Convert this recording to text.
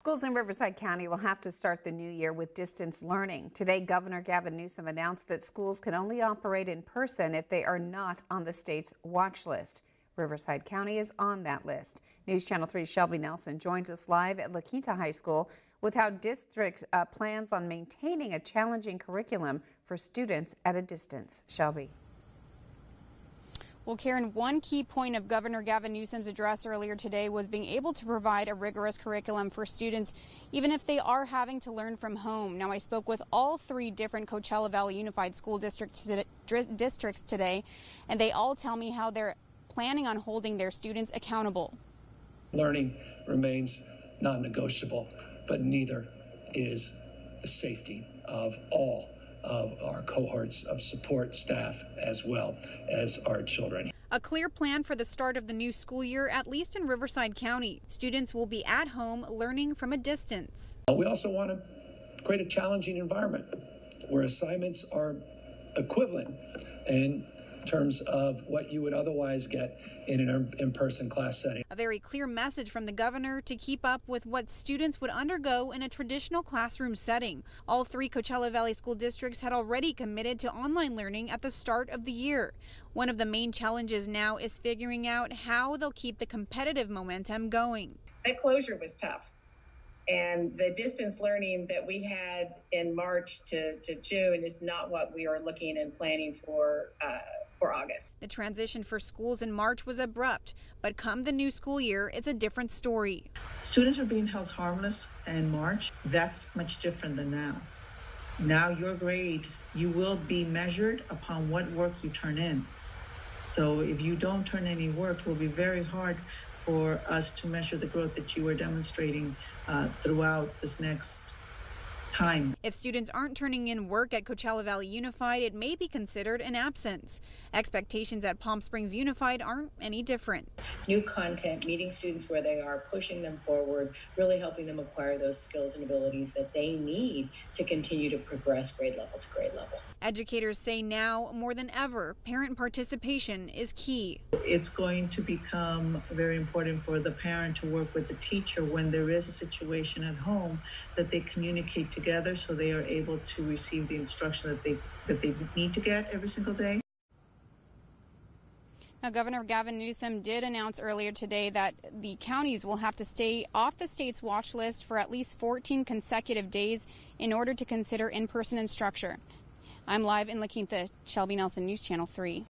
Schools in Riverside County will have to start the new year with distance learning. Today, Governor Gavin Newsom announced that schools can only operate in person if they are not on the state's watch list. Riverside County is on that list. News Channel 3 Shelby Nelson joins us live at La Quinta High School with how district uh, plans on maintaining a challenging curriculum for students at a distance. Shelby. Well, Karen, one key point of Governor Gavin Newsom's address earlier today was being able to provide a rigorous curriculum for students, even if they are having to learn from home. Now, I spoke with all three different Coachella Valley Unified School District districts today, and they all tell me how they're planning on holding their students accountable. Learning remains non negotiable, but neither is the safety of all of our cohorts of support staff as well as our children. A clear plan for the start of the new school year, at least in Riverside County. Students will be at home learning from a distance. Uh, we also want to create a challenging environment where assignments are equivalent and terms of what you would otherwise get in an in person class setting. A very clear message from the governor to keep up with what students would undergo in a traditional classroom setting. All three Coachella Valley school districts had already committed to online learning at the start of the year. One of the main challenges now is figuring out how they'll keep the competitive momentum going. That closure was tough. And the distance learning that we had in March to, to June is not what we are looking and planning for uh, for August. The transition for schools in March was abrupt, but come the new school year, it's a different story. Students are being held harmless in March. That's much different than now. Now your grade, you will be measured upon what work you turn in. So if you don't turn any work, it will be very hard for us to measure the growth that you are demonstrating uh, throughout this next time. If students aren't turning in work at Coachella Valley Unified, it may be considered an absence. Expectations at Palm Springs Unified aren't any different. New content, meeting students where they are, pushing them forward, really helping them acquire those skills and abilities that they need to continue to progress grade level to grade level. Educators say now more than ever, parent participation is key. It's going to become very important for the parent to work with the teacher when there is a situation at home that they communicate together so they are able to receive the instruction that they that they need to get every single day. Now, Governor Gavin Newsom did announce earlier today that the counties will have to stay off the state's watch list for at least 14 consecutive days in order to consider in person instruction. I'm live in La Quinta, Shelby Nelson, News Channel 3.